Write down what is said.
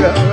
Yeah.